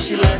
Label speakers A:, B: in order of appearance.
A: na Air